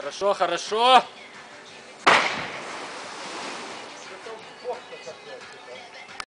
Хорошо, хорошо. Это бог-то такой.